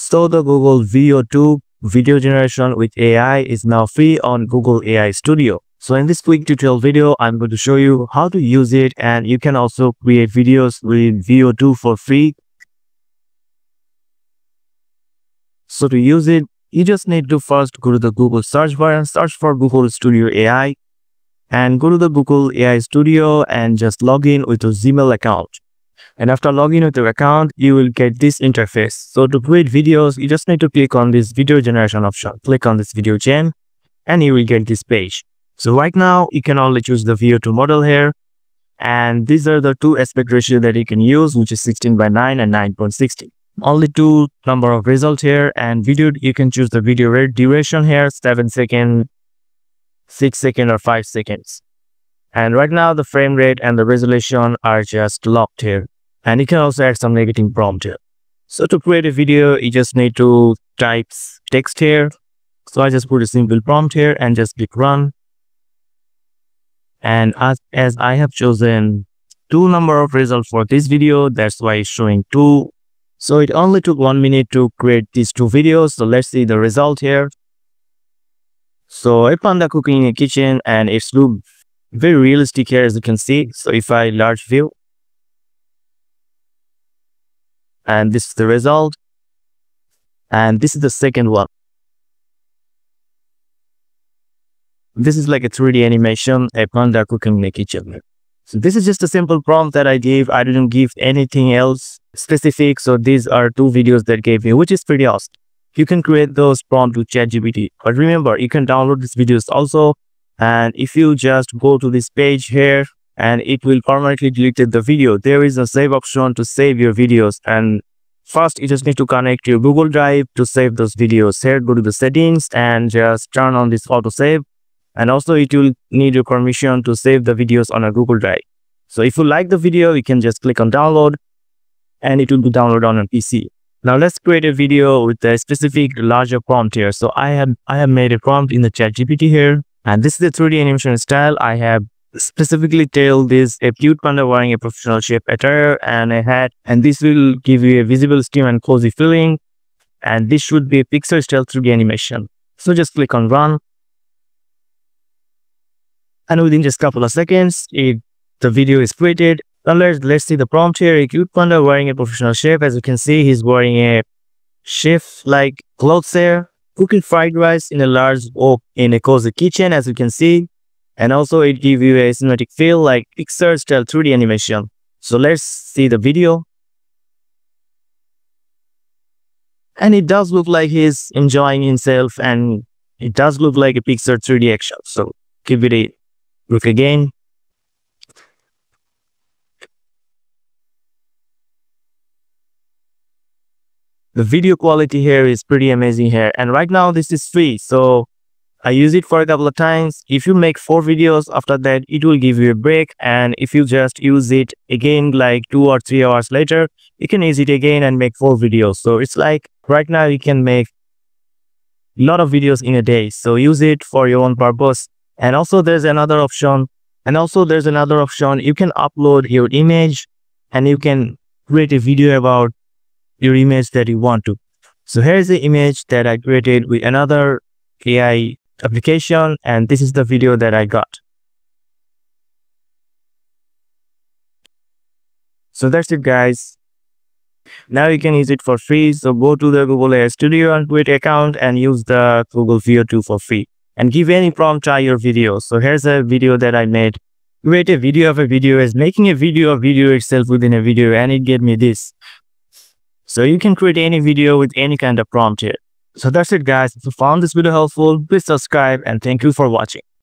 So the Google Veo 2 video generation with AI is now free on Google AI Studio. So in this quick tutorial video, I'm going to show you how to use it and you can also create videos with Veo 2 for free. So to use it, you just need to first go to the Google search bar and search for Google Studio AI and go to the Google AI Studio and just log in with your Gmail account. And after logging into your account, you will get this interface. So to create videos, you just need to click on this video generation option. Click on this video gen and you will get this page. So right now you can only choose the Veo 2 model here. And these are the two aspect ratio that you can use, which is 16 by 9 and 9.60. Only two number of result here and video, you can choose the video rate duration here, 7 second, 6 second or 5 seconds. And right now the frame rate and the resolution are just locked here. And you can also add some negative prompt here. So to create a video, you just need to type text here. So I just put a simple prompt here and just click run. And as, as I have chosen two number of results for this video that's why it's showing two. So it only took one minute to create these two videos. So let's see the result here. So found the cooking in a kitchen and it's look very realistic here as you can see. So if I large view and this is the result and this is the second one This is like a 3D animation, a panda cooking in kitchen. So this is just a simple prompt that I gave. I didn't give anything else specific. So these are two videos that gave me, which is pretty awesome. You can create those prompts with ChatGPT. But remember, you can download these videos also. And if you just go to this page here and it will permanently delete the video, there is a save option to save your videos. And first, you just need to connect your Google Drive to save those videos. Here, go to the settings and just turn on this auto save and also it will need your permission to save the videos on a Google Drive. So if you like the video, you can just click on download and it will be downloaded on a PC. Now let's create a video with a specific larger prompt here. So I have I have made a prompt in the chat GPT here and this is the 3D animation style. I have specifically tailed this a cute panda wearing a professional shape attire and a hat and this will give you a visible steam and cozy feeling and this should be a Pixar style 3D animation. So just click on run and within just couple of seconds, it, the video is created. Now let's, let's see the prompt here. A cute panda wearing a professional chef. As you can see, he's wearing a chef-like clothes there. Cooking fried rice in a large wok in a cozy kitchen, as you can see. And also it gives you a cinematic feel like Pixar style 3D animation. So let's see the video. And it does look like he's enjoying himself and it does look like a Pixar 3D action. So give it a Look again. The video quality here is pretty amazing here. And right now this is free. So I use it for a couple of times. If you make four videos after that, it will give you a break. And if you just use it again, like two or three hours later, you can use it again and make four videos. So it's like right now you can make a lot of videos in a day. So use it for your own purpose and also there's another option and also there's another option you can upload your image and you can create a video about your image that you want to so here's the image that i created with another ai application and this is the video that i got so that's it guys now you can use it for free so go to the google ai studio and create account and use the google veo 2 for free and give any prompt try your video. So here's a video that I made. Create a video of a video is making a video of video itself within a video and it gave me this. So you can create any video with any kind of prompt here. So that's it guys. If you found this video helpful, please subscribe and thank you for watching.